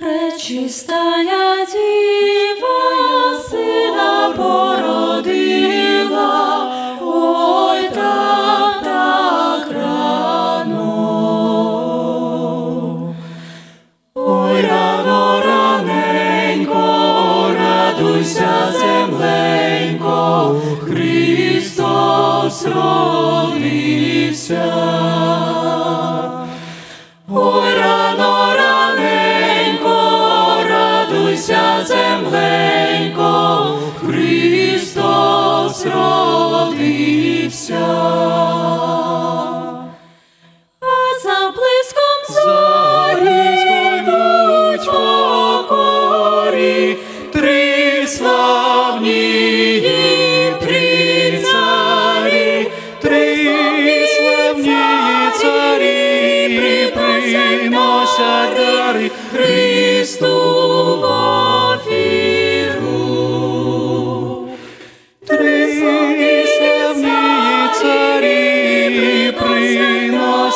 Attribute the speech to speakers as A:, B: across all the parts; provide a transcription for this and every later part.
A: Пречистая діва сина породила, ой так, так рано. Ой, рано, раненько, радуйся, земленько, Христос родився. Земленько, Христос родився. А за блиском зорі йдуть покорі, три славні, три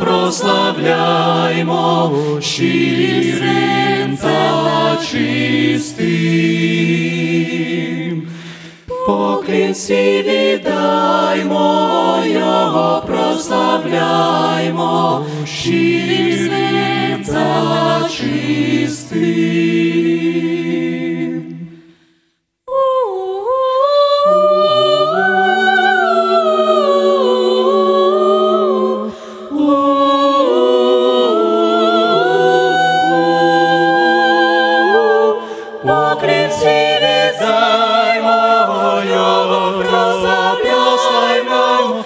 A: прославляймо, щирим та чистим. Поклін всі віддаймо, Його прославляймо, щирим та чистим. Покрив сиви зай мою, Краса пьешай мою,